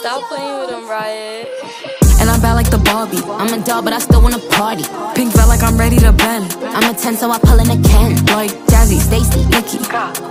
Stop playing with him, Riot. And I'm bad like the Barbie. I'm a doll, but I still wanna party. Pink felt like I'm ready to bend. I'm a 10, so I pull in a Ken. Like Jazzy, Stacy, Nikki.